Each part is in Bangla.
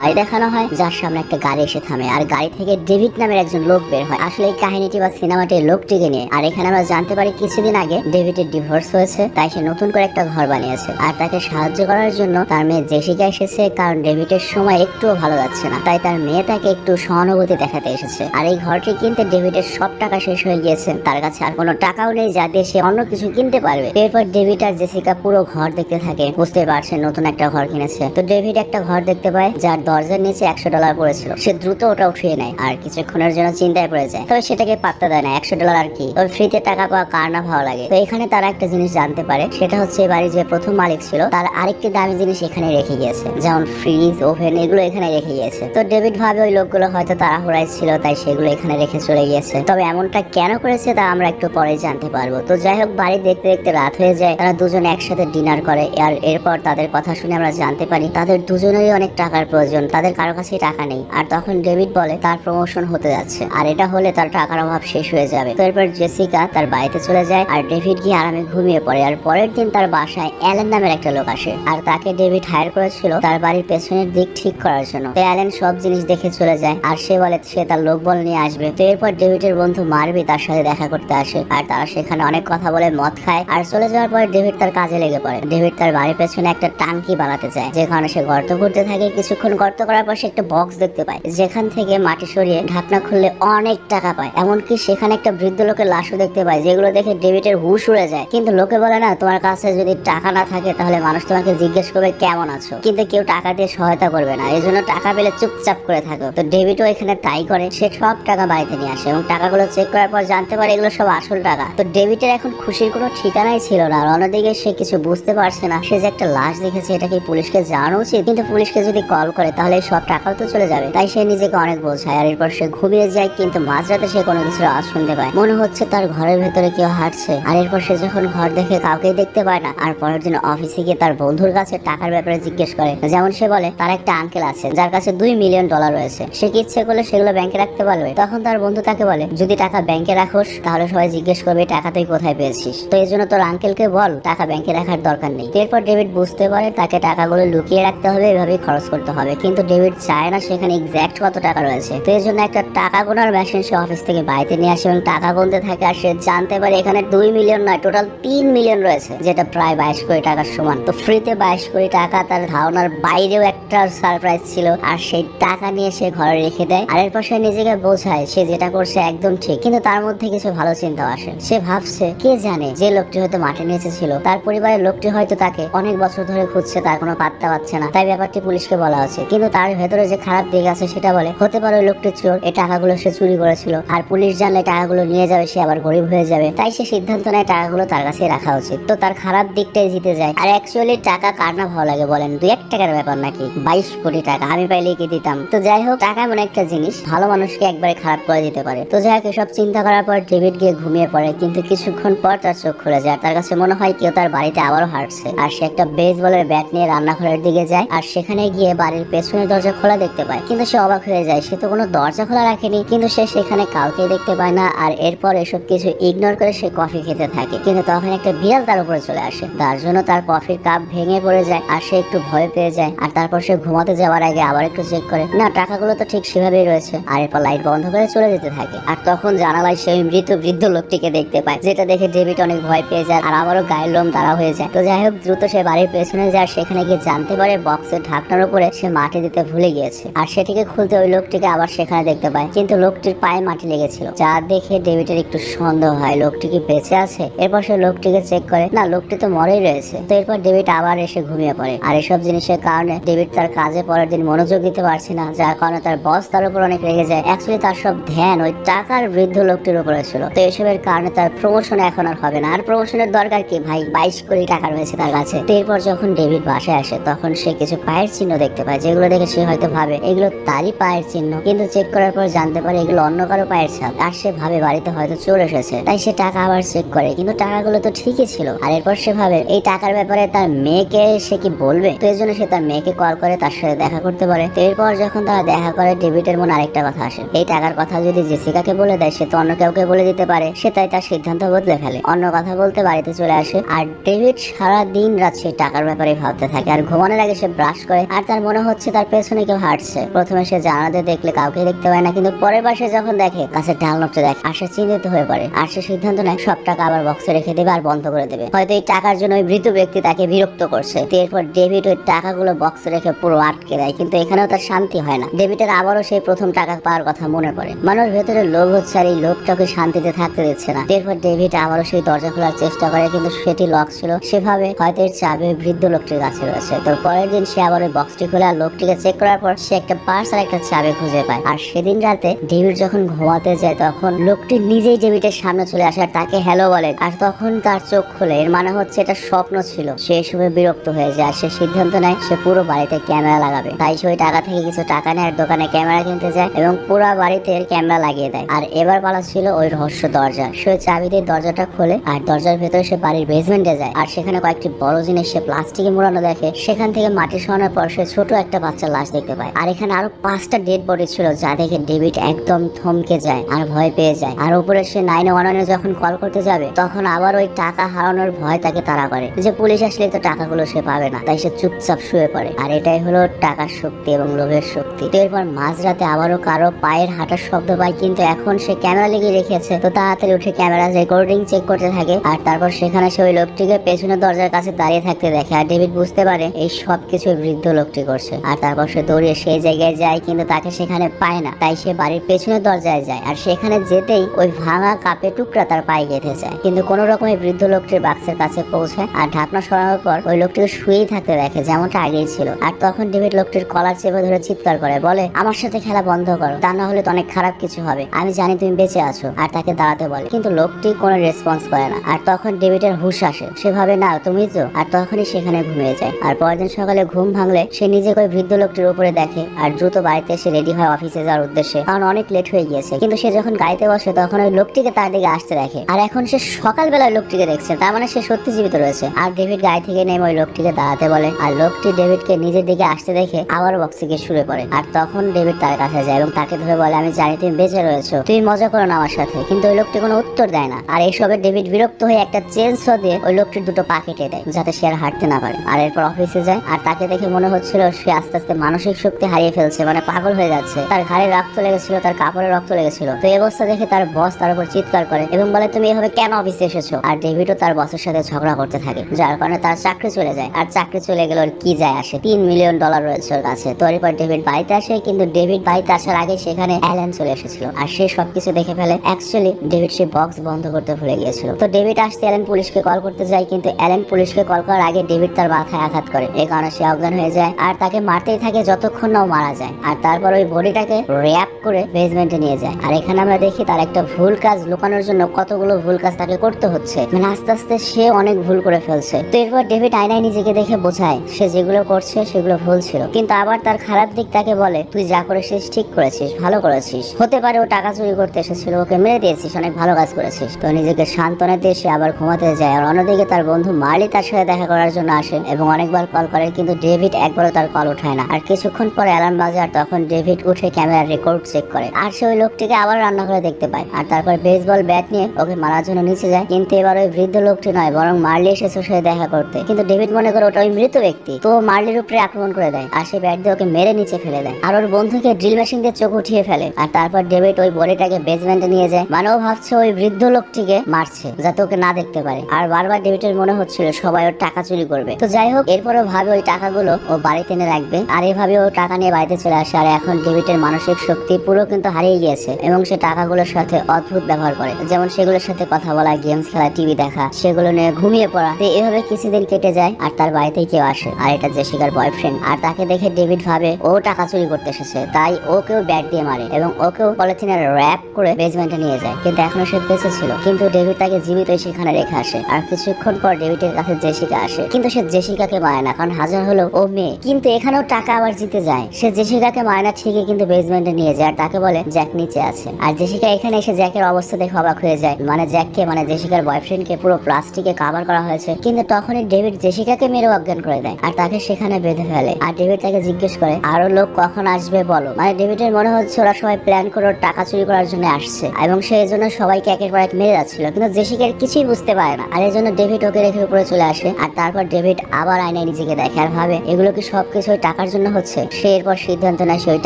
ভাই দেখানো হয়, যার সামনে একটা গাড়ি এসে থামে। আর গাড়ি থেকে ডেভিড নামের একজন লোক বের হয়। আসলে এই কাহিনীটি বা সিনেমাটি লোকটিকে নিয়ে। আর এখানে আমরা জানতে পারি, কিছুদিন আগে ডেভিডের ডিভোর্স হয়েছে, তাই সে নতুন করে একটা ঘর বানিয়েছে। আর তাকে সাহায্য করার জন্য তার মেয়ে জেসিকা এসেছে, কারণ ডেভিডের সময় একটুও ভালো যাচ্ছে না। তাই তার মেয়ে তাকে একটু সহানুভূতি দেখাতে এসেছে। আর এই ঘরটি কিনতে ডেভিডের সব টাকা শেষ হয়ে গিয়েছে। তার কাছে আর কোনো টাকাও নেই, যা দিয়ে সে অন্য কিছু কিনতে পারবে। এরপর ডেভিড আর জেসিকা পুরো ঘর দেখতে থাকে। বুঝতে পারছে নতুন একটা ঘর কিনেছে। তো ডেভিড একটা ঘর দেখতে পায়, যার দরজার নিচে একশো ডলার পড়েছিল। সে দ্রুত ওটা উঠিয়ে নেয় আর কিছুক্ষণের জন্য চিন্তায় পড়ে যায়। তবে সেটাকে পাত্তা দেয় না। একশো ডলার আর কি? তবে ফ্রিতে টাকা পাওয়া কার না ভালো লাগে। তো এখানে তারা একটা জিনিস জানতে পারে। সেটা হচ্ছে এই বাড়ির যে প্রথম মালিক ছিল, তার আরেকটি দামি জিনিস এখানে রেখে গিয়েছে। যেমন ফ্রিজ ওভেন এগুলো এখানে রেখে গিয়েছে। তো ডেভিড ভাবে ওই লোকগুলো হয়তো তাড়াহুড়ায় ছিল, তাই সেগুলো এখানে রেখে চলে গিয়েছে। তবে এমনটা কেন করেছে তা আমরা একটু পরে জানতে পারব। তো যাই হোক, বাড়ি দেখতে দেখতে রাত হয়ে যায়। তারা দুজন একসাথে ডিনার করে। আর এরপর তাদের কথা শুনে আমরা জানতে পারি, তাদের দুজনেরই অনেক টাকার প্রয়োজন। তাদের কারও কাছেই টাকা নেই। আর তখন ডেভিড বলে, তার প্রমোশন হতে যাচ্ছে। আর এটা হলে তার টাকার অভাব শেষ হয়ে যাবে। তো এরপর জেসিকা তার বাড়িতে চলে যায়, আর ডেভিড গিয়ে আরামে ঘুমিয়ে পড়ে। আর পরের দিন তার বাসায় অ্যালেন নামের একটা লোক আসে। আর তাকে ডেভিড হায়ার করেছিল তার বাড়ির পেছনের দিক ঠিক করার জন্য। তো অ্যালেন সব জিনিস দেখে চলে যায়, আর সে বলে, সে তার লোক বল নিয়ে আসবে। তো এরপর ডেভিডের বন্ধু মারবি তার সাথে দেখা করতে আসে, আর তারা সেখানে অনেক কথা বলে, মদ খায়। আর চলে যাওয়ার পর ডেভিড তার কাজে লেগে পড়ে। ডেভিড তার বাড়ির পেছনে একটা টাঙ্কি বানাতে চায়, যেখানে সে গর্ত করতে থাকে, কিছুক্ষণ গর্ত করার সে একটা বক্স দেখতে পায়। যেখান থেকে মাটি সরিয়ে ঢাকনা খুললে অনেক টাকা পায়। এমনকি সেখানে একটা বৃদ্ধ লোকের লাশও দেখতে পায়, যেগুলো দেখে ডেভিডের হুশ উড়ে যায়। কিন্তু লোকে বলে, না, তোমার কাছে যদি টাকা না থাকে, তাহলে মানুষ তোমাকে জিজ্ঞেস করবে, কেমন আছো? কিন্তু কেউ টাকা দিয়ে সহায়তা করবে না। এই জন্য টাকা পেলে চুপচাপ করে থাকো। তো ডেভিডও এখানে তাই করে, সে সব টাকা বাড়িতে নিয়ে আসে এবং টাকাগুলো চেক করার পর জানতে পারে এগুলো সব আসল টাকা। তো ডেভিডের এখন খুশির কোনো ঠিকানাই ছিল না। আর অন্যদিকে সে কিছু বুঝতে পারছে না। সে যে একটা লাশ দেখেছে, এটা কি পুলিশকে জানানো উচিত? কিন্তু পুলিশকে যদি কল করে তাহলে সব টাকাও তো চলে যাবে। তাই সে নিজেকে অনেক বোঝায় আর এরপর সে ঘুমিয়ে যায়, কিন্তু মাঝরাতে সে কোনো কিছুর আওয়াজ শুনতে পায়। মনে হচ্ছে তার ঘরের ভেতরে কেউ হাঁটছে। আর এরপর সে যখন ঘর দেখে কাউকেই দেখতে পায় না, আর পরের দিন অফিসে গিয়ে তার বন্ধুর কাছে টাকার ব্যাপারে জিজ্ঞেস করে। যেমন সে বলে, তার একটা আঙ্কেল আছে, যার কাছে দুই মিলিয়ন ডলার রয়েছে। সে কি ইচ্ছে করলে সেগুলো ব্যাংকে রাখতে পারবে? তখন তার বন্ধু তাকে বলে, যদি টাকা ব্যাংকে রাখোস, তাহলে সবাই জিজ্ঞেস করবে, টাকা তুই কোথায় পেয়েছিস? তো এই জন্য তোর আঙ্কেলকে বল, টাকা ব্যাংকে রাখার দরকার নেই। এরপর ডেভিড বুঝতে পারে তাকে টাকাগুলো লুকিয়ে রাখতে হবে, এভাবেই খরচ করতে হবে। কিন্তু ডেভিড চায় না সেখানে এক্স্যাক্ট কত টাকা রয়েছে। তো এই জন্য একটা টাকা গোনার মেশিন সে অফিস থেকে বাড়িতে নিয়ে আসে এবং টাকা গুনতে থাকে আর সে জানতে পারে এখানে দুই মিলিয়ন নয় টোটাল তিন মিলিয়ন রয়েছে, যেটা প্রায় বাইশ কোটি টাকার সমান। তো ফ্রিতে বাইশ কোটি টাকা তার ধারণার বাইরেও একটা সারপ্রাইজ ছিল আর সেই টাকা নিয়ে সে ঘরে রেখে দেয়। আর এরপর সে নিজেকে বোঝায়, সে যেটা করছে একদম ঠিক, কিন্তু তার মধ্যে কিছু ভালো চিন্তা আসে। সে ভাবছে, কে জানে, যে লোকটি হয়তো মাঠে নিচে ছিল, তার পরিবারের লোকটি হয়তো তাকে অনেক বছর ধরে খুঁজছে, তার কোনো পাত্তা পাচ্ছে না। তাই ব্যাপারটি পুলিশকে বলা হচ্ছে কিন্তু তার ভেতরে যে খারাপ দিক আছে সেটা বলে। হতে পারে লোকটি চোর, এই টাকাগুলো সে চুরি করেছিল। আর পুলিশ জানলে টাকাগুলো নিয়ে যাবে, সে আবার গরিব হয়ে যাবে। তাই সে সিদ্ধান্ত নেয় টাকাগুলো তার কাছে রাখা উচিত। তো তার খারাপ দিকটাই জিতে যায়। আর অ্যাকচুয়ালি টাকা কার না ভালো লাগে বলেন? দুই এক টাকার ব্যাপার নাকি? বাইশ কোটি টাকা, আমি পাইলে কি দিতাম? তো যাই হোক, টাকা এমন একটা জিনিস, ভালো মানুষকে একবারে খারাপ করে দিতে পারে। তো যাই হোক, এসব চিন্তা করার পর ডেভিড গিয়ে ঘুমিয়ে পড়ে। কিন্তু কিছুক্ষণ পর তার চোখ খুলে যায়। তার কাছে মনে হয় কেউ তার বাড়িতে আবারও হাঁটছে। আর সে একটা বেস বলের ব্যাট নিয়ে রান্নাঘরের দিকে যায়। আর সেখানে গিয়ে বাড়ির পেছনের দরজা খোলা দেখতে পায়। কিন্তু সে অবাক হয়ে যায়। সে তো কোনো দরজা খোলা রাখেনি। কিন্তু সে সেখানে কাউকে দেখতে পায় না। আর এরপর এসব কিছু ইগনোর করে সে কফি খেতে থাকে। কিন্তু তখন একটা বিড়াল তার উপরে চলে আসে। তার জন্য তার কফির কাপ ভেঙে পড়ে যায় আর সে একটু ভয় পেয়ে যায়। আর তারপর সে ঘুমাতে যাওয়ার আগে আবার একটু চেক করে। না, টাকাগুলো তো ঠিক সেভাবেই রয়েছে। আর এরপর লাইট বন্ধ করে চলে যেতে থাকে। আর তখন জানালায় সেই মৃত বৃদ্ধ লোকটিকে দেখতে পায়, যেটা দেখে ডেভিড অনেক ভয় পেয়ে যায় আর আবারও গায়ের লোম তারা হয়ে যায়। তো যাই হোক, দ্রুত সে বাড়ির পেছনে যায় সেখানে গিয়ে জানতে পারে বক্সের ঢাকনার উপরে সে মাটি দিতে ভুলে গিয়েছে। আর সেটিকে খুলতে ওই লোকটিকে আবার সেখানে দেখতে পায়। কিন্তু লোকটির পায়ে মাটি লেগেছিল। যা দেখে ডেভিডের একটু সন্দেহ হয়, লোকটি কি বেঁচে আছে? এরপর সে লোকটিকে চেক করে, না, লোকটি তো মরেই রয়েছে। তো এরপর ডেভিড আবার এসে ঘুমিয়ে পড়ে। আর এসব জিনিসের কারণে ডেভিড তার কাজে পরের দিন মনোযোগ দিতে পারছে না, যার কারণে তার বস তার উপর অনেক রেগে যায়। অ্যাকচুয়ালি তার সব ধ্যান ওই টাকার বৃদ্ধ লোকটির উপরে ছিল। তো এসবের কারণে তার প্রমোশন এখন আর হবে না। আর প্রমোশনের দরকার কি ভাই? বাইশ কোটি টাকা রয়েছে তার কাছে। তো এরপর যখন ডেভিড বাসায় আসে, তখন সে কিছু পায়ের চিহ্ন দেখতে পায়, যেগুলো দেখে সে হয়তো ভাবে, এগুলো তারই পায়ের চিহ্ন। কিন্তু চেক করার পর জানতে পারে এগুলো অন্য কারও পায়ের ছাপ। আর সে ভাবে বাড়িতে হয়তো চোর এসেছে। তাই সে টাকা আবার চেক করে। কিন্তু টাকাগুলো তো ঠিকই ছিল। আর এরপর সে ভাবে, এই টাকার ব্যাপারে তার মেয়েকে সে কি বলবে? তো এই জন্য সে তার মেয়েকে কল করে, তার সাথে দেখা করতে পারে তো এরপর যখন তারা দেখা করে, ডেভিডের মনে আরেকটা কথা আসে। এই টাকার কথা যদি জেসিকাকে বলে দেয়, সে তো অন্য কাউকে বলে দিতে পারে। সে তাই তার সিদ্ধান্ত বদলে ফেলে। অন্য কথা বলতে বাড়িতে চলে আসে। আর ডেভিড সারা দিন রাত সেই টাকার ব্যাপারে ভাবতে থাকে। আর ঘুমানোর আগে সে ব্রাশ করে। আর তার মনে হচ্ছে দেখছে তার পেছনে কেউ হাঁটছে। প্রথমে সে জানাতে দেখলে কাউকে দেখতে পায় না, কিন্তু পরের সে যখন দেখে, কাছে ডাল নড়তে দেখে, আর সে চিন্তিত হয়ে পড়ে। আর সে সিদ্ধান্ত নেয়, সব টাকা আবার বক্সে রেখে দেবে আর বন্ধ করে দেবে। হয়তো এই টাকার জন্য ওই মৃত ব্যক্তি তাকে বিরক্ত করছে। এরপর ডেভিড ওই টাকাগুলো বক্সে রেখে পুরো আটকে দেয়, কিন্তু এখানেও তার শান্তি হয় না। ডেভিডের আবারও সেই প্রথম টাকা পাওয়ার কথা মনে পড়ে। মানুষ ভেতরে লোভ হচ্ছে আর এই লোভটাকে শান্তিতে থাকতে দিচ্ছে না। এরপর ডেভিড আবারও সেই দরজা খোলার চেষ্টা করে, কিন্তু সেটি লক ছিল। সেভাবে হয়তো এর চাবি বৃদ্ধ লোকটির কাছে রয়েছে। তো পরের দিন সে আবার ওই বক্সটি খুলে আর লোকটিকে চেক করার পর সে একটা পার্স আর একটা চাবি খুঁজে পায়। আর সেদিন রাতে ডেভিড যখন ঘুমাতে যায়, তখন লোকটি নিজেই ডেভিডের সামনে চলে আসে আর তাকে হ্যালো বলে। আর তখন তার চোখ খোলে। এর মানে হচ্ছে এটা স্বপ্ন ছিল। সে এসবে বিরক্ত হয়ে যায়। আর সে সিদ্ধান্ত নেয়, সে পুরো বাড়িতে ক্যামেরা লাগাবে। তাই সে ওই টাকা থেকে কিছু টাকা নেয় আর দোকানে ক্যামেরা কিনতে যায় এবং পুরো বাড়িতে ক্যামেরা লাগিয়ে দেয়। আর এবার পালা ছিল ওই রহস্য দরজা। সে চাবি দিয়ে দরজাটা খোলে আর দরজার ভেতরে সে বাড়ির বেসমেন্টে যায়। আর সেখানে কয়েকটি বড় জিনিস সে প্লাস্টিকে মোড়ানো দেখে। সেখান থেকে মাটি সরানোর পর সে ছোট একটা বাচ্চার লাশ দেখতে পায়। আর এখানে আরও পাঁচটা ডেড বডি ছিল যা দেখে ডেভিড একদম থমকে যায় আর ভয় পেয়ে যায়। আর উপরে সে নাইন ওয়ানে যখন কল করতে যাবে, তখন আবার ওই টাকা হারানোর ভয় তাকে তাড়া করে। যে পুলিশ আসলে তো টাকাগুলো সে পাবে না, তাই সে চুপচাপ শুয়ে পড়ে। আর এটাই হলো টাকার শক্তি এবং লোভের শক্তি। তো এরপর মাঝরাতে আবারও কারও পায়ের হাঁটার শব্দ পায়, কিন্তু এখন সে ক্যামেরা লেগে রেখেছে। তো তাড়াতাড়ি উঠে ক্যামেরা রেকর্ডিং চেক করতে থাকে, আর তারপর সেখানে সে ওই লোকটিকে পেছনের দরজার কাছে দাঁড়িয়ে থাকতে দেখে। আর ডেভিড বুঝতে পারে এই সব কিছু বৃদ্ধ লোকটি করছে। আর তারপর সে দৌড়িয়ে সেই জায়গায় যায়, কিন্তু তাকে সেখানে পায় না। তাই সে বাড়ির পেছনের দরজায় যায় আর সেখানে যেতেই ওই ভাঙা কাপে টুকরা তার পায়ে গেঁথে যায়। কিন্তু কোনো রকম বৃদ্ধ লোকটির বাক্সের কাছে পৌঁছায় আর ঢাকনা সরানোর পর ওই লোকটিকে শুয়েই থাকতে দেখে, যেমনটা আগেই ছিল। আর তখন ডেভিড লোকটির কলার চেপে ধরে চিৎকার করে, বলে, আমার সাথে খেলা বন্ধ করো, তা না হলে তো অনেক খারাপ কিছু হবে। আমি জানি তুমি বেঁচে আছো। আর তাকে দাঁড়াতে বলে, কিন্তু লোকটি কোনো রেসপন্স করে না। আর তখন ডেভিডের হুশ আসে সেভাবে না, তুমি তো? আর তখনই সেখানে ঘুমিয়ে যায়। আর পরের দিন সকালে ঘুম ভাঙলে সে নিজেকে ওই বৃদ্ধ লোকটির উপরে দেখে আর দ্রুত বাড়িতে এসে রেডি হয় অফিসে যাওয়ার উদ্দেশ্যে। কারণ অনেক লেট হয়ে গিয়েছে। কিন্তু সে যখন গাড়িতে বসে, তখন ওই লোকটিকে তার দিকে আসতে দেখে। আর এখন সে সকালবেলায় লোকটিকে দেখছে। তার মানে সে সত্যি জীবিত রয়েছে। আর ডেভিড গাড়ি থেকে নেমে ওই লোকটিকে দাঁড়াতে বলে। আর লোকটি ডেভিডকে নিজের দিকে আসতে দেখে আবার বক্সে গিয়ে শুয়ে পড়ে। আর তখন ডেভিড তার কাছে যায় এবং তাকে ধরে বলে, আমি জানি তুমি বেঁচে রয়েছো। তুমি মজা করো না আমার সাথে। কিন্তু ওই লোকটি কোনো উত্তর দেয় না। আর এইসবে ডেভিড বিরক্ত হয়ে একটা শ দিয়ে ওই লোকটির দুটো পা কেটে দেয়, যাতে সে আর হাঁটতে না পারে। আর এরপর অফিসে যায়। আর তাকে দেখে মনে হচ্ছিল সে আস্তে আস্তে মানসিক শক্তি হারিয়ে ফেলছে মানে পাগল হয়ে যাচ্ছে। তার ঘাড়ে রক্ত লেগেছিল, তার কাপড়ে রক্ত লেগেছিল। তো এই অবস্থা দেখে তার বস তার উপর চিৎকার করে এবং বলে, তুমি এভাবে কেন অফিসে এসেছ? আর ডেভিডও তার বসের সাথে ঝগড়া করতে থাকে, যার কারণে তার চাকরি চলে যায়। আর চাকরি চলে গেলে ওর কি যায় আসে? তিন মিলিয়ন ডলার রয়েছে ওর কাছে। তো এরপর ডেভিড বাড়িতে আসে, কিন্তু ডেভিড বাড়িতে আসার আগে সেখানে অ্যালেন চলে এসেছিল। আর সে সবকিছু দেখে ফেলে অ্যাকচুয়ালি ডেভিড সে বক্স বন্ধ করতে ভুলে গিয়েছিল। তো ডেভিড আসতে অ্যালেন পুলিশকে কল করতে যায়, কিন্তু অ্যালেন পুলিশকে কল করার আগে ডেভিড তার মাথায় আঘাত করে। এই কারণে সে অজ্ঞান হয়ে যায়। আর তাকে মারতেই থাকে যতক্ষণ না মারা যায়। আর তারপর ওই বডিটাকে র্যাপ করে বেসমেন্টে নিয়ে যায়। আর এখানে আমরা দেখি তার একটা ভুল কাজ লুকানোর জন্য কতগুলো ভুল কাজ তাকে করতে হচ্ছে। মানে আস্তে আস্তে সে অনেক ভুল করে ফেলছে। তো এরপর ডেভিড আয়নায় নিজেকে দেখে বোঝায়, সে যেগুলো করছে সেগুলো ভুল ছিল। কিন্তু আবার তার খারাপ দিক তাকে বলে, তুই যা করেছিস ঠিক করেছিস, ভালো করেছিস। হতে পারে ও টাকা চুরি করতে এসেছিল, ওকে মেরে দিয়েছিস, অনেক ভালো কাজ করেছিস। তো নিজেকে সান্ত্বনা দিয়ে সে আবার ঘুমাতে যায়। আর অন্যদিকে তার বন্ধু মার্লি তার সাথে দেখা করার জন্য আসে এবং অনেকবার কল করে, কিন্তু ডেভিড একবারও তার কল উঠায় না। আর কিছুক্ষণ পরে অ্যালার্ম বাজে আর তখন ডেভিড উঠে ক্যামেরার রেকর্ড চেক করে। আর সে ওই লোকটিকে আবার রান্নাঘরে দেখতে পায়। আর তারপর বেসবল ব্যাট নিয়ে ওকে মারার জন্য নিচে যায়। কিন্তু এবার ওই বৃদ্ধ লোকটি নয়, বরং মার্লি এসেছে সাথে দেখা করতে। কিন্তু ডেভিড মনে করে ওটা ওই মৃত ব্যক্তি। তো মার্লির উপরে আক্রমণ করে দেয়। আর সে ব্যাট দিয়ে ওকে মেরে নিচে ফেলে দেয়। আর ওর বন্ধুকে ড্রিল মেশিন দিয়ে চোখ উঠিয়ে ফেলে। আর তারপর ডেভিড ওই বডিটাকে বেসমেন্টে নিয়ে যায়। মানে ও ভাবছে ওই বৃদ্ধ লোকটিকে মারছে, যাতে ওকে না দেখতে পারে। আর বারবার ডেভিডের মনে হচ্ছিল সবাই ওর টাকা চুরি করবে। তো যাই হোক, এরপরও ভাবে ওই টাকাগুলো ও বাড়িতে এনে রাখবে। আর এভাবে ও টাকা নিয়ে বাড়িতে চলে আসে আর এখন ডেভিডের মানসিক শক্তি পুরো কিন্তু হারিয়ে গিয়েছে এবং সে টাকাগুলোর সাথে অদ্ভুত ব্যবহার করে। যেমন সেগুলোর সাথে কথা বলা, গেমস খেলা, টিভি দেখা, সেগুলো নিয়ে ঘুমিয়ে পড়া। তো এভাবে কিছুদিন কেটে যায় আর তার বাড়িতেই কেউ আসে। আর এটা জেসিকার বয়ফ্রেন্ড আর তাকে দেখে ডেভিড ভাবে ও টাকা চুরি করতে এসেছে। তাই ওকেও ব্যাট দিয়ে মারে এবং ওকেও পলিথিনে র্যাপ করে বেসমেন্টে নিয়ে যায়। কিন্তু এখনও সে বেঁচে ছিল। কিন্তু ডেভিড তাকে জীবিত সেখানে রেখে আসে। আর কিছুক্ষণ পর ডেভিডের কাছে জেসিকা আসে। কিন্তু সে জেসিকাকে মারে না, কারণ হাজার হলো ও মেয়ে। কিন্তু এখানেও টাকা আবার জিতে যায়। সে জেসিকাকে মারে না ঠিকই কিন্তু বেসমেন্টে নিয়ে যায় আর তাকে বলে, জ্যাক নিচে আছে। আর জেসিকা এখানে এসে জ্যাকের অবস্থা দেখে অবাক হয়ে যায়। মানে জ্যাককে মানে জেসিকার বয়ফ্রেন্ডকে পুরো প্লাস্টিকে কাভার করা হয়েছে। কিন্তু তখনই ডেভিড জেসিকাকে মেরে অজ্ঞান করে দেয় আর তাকে সেখানে বেঁধে ফেলে। আর ডেভিড তাকে জিজ্ঞেস করে, আরও লোক কখন আসবে বলো? মানে ডেভিডের মনে হচ্ছে ওরা সবাই প্ল্যান করে টাকা চুরি করার জন্য আসছে। এবং সেই জন্য সবাইকে একের পর এক মেরে যাচ্ছিল। কিন্তু জেসিকার কিছুই বুঝতে পারে না। আর এই জন্য ডেভিড ওকে রেখে উপরে চলে আসে। আর তারপর ডেভিড আবার আয়নায় নিজেকে দেখে। আর ভাবে, এগুলো কি সবকিছু টাকা টাকার জন্য হচ্ছে। সে এরপর সিদ্ধান্ত নেয় সে ওই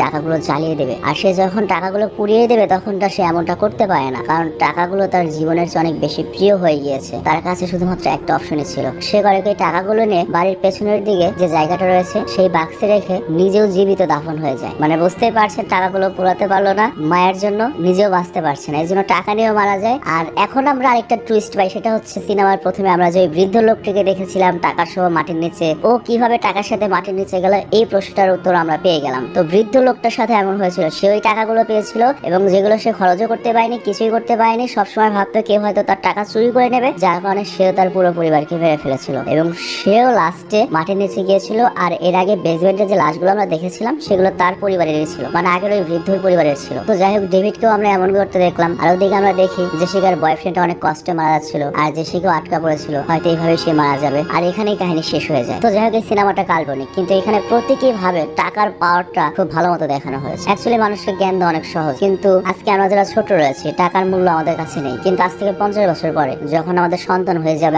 টাকাগুলো জ্বালিয়ে দেবে। আর সে যখন টাকাগুলো পুড়িয়ে দেবে তখন তা সে এমনটা করতে পারে না। কারণ টাকাগুলো তার জীবনের চেয়ে অনেক বেশি প্রিয় হয়ে গিয়েছে। তার কাছে শুধুমাত্র একটা অপশনই ছিল। সে করে কি টাকাগুলো নিয়ে বাড়ির পেছনের দিকে যে জায়গাটা রয়েছে, সেই বাক্সে রেখে নিজেও জীবিত দাফন হয়ে যায়। মানে বুঝতেই পারছেন, টাকাগুলো পুরাতে পারল না, মায়ের জন্য নিজেও বাঁচতে পারছে না। এই জন্য টাকা নিয়েও মারা যায়। আর এখন আমরা আরেকটা টুইস্ট পাই, সেটা হচ্ছে সিনেমার প্রথমে আমরা যে বৃদ্ধ লোকটিকে দেখেছিলাম, টাকার সহ মাটির নিচে। ও কীভাবে টাকার সাথে মাটির নিচে গেল, এই প্রশ্নটার উত্তর আমরা পেয়ে গেলাম। তো বৃদ্ধ লোকটার সাথে এমন হয়েছিল, সে ওই টাকাগুলো পেয়েছিল এবং যেগুলো সে খরচও করতে পারেনি, কিছুই করতে পারেনি, সবসময় ভাবতো কেউ হয়তো তার টাকা চুরি করে নেবে, যার কারণে সেও তার পুরো পরিবারকে মেরে ফেলেছিল এবং সেও লাস্টে মাটির নিচে গিয়েছিল আর এর আগে বেসমেন্টের যে লাশগুলো আমরা দেখেছিলাম, সেগুলো তার পরিবারেরই ছিল মানে আগের ওই বৃদ্ধর পরিবারের ছিল। তো যাই হোক, ডেভিডকেও আমরা এমন করতে দেখলাম, আর ওদিকে আমরা দেখি যে জেসিকার বয়ফ্রেন্ড অনেক কষ্টে মারা যাচ্ছিল, আর যে জেসিকাও আটকা পড়েছিল, হয়তো এইভাবে সে মারা যাবে, আর এখানেই কাহিনী শেষ হয়ে যায়। তো যাই হোক, এই সিনেমাটা কাল্পনিক, কিন্তু এখানে প্রতীকী ভাবে টাকার পাওয়ারটা খুব ভালো মতো দেখানো হয়েছে। অ্যাকচুয়ালি মানুষকে জ্ঞান দেওয়া অনেক সহজ। কিন্তু আজকে আমরা যারা ছোট রয়েছে, টাকার মূল্য আমাদের কাছে নেই। কিন্তু আজ থেকে পঞ্চাশ বছর পরে, যখন আমাদের সন্তান হয়ে যাবে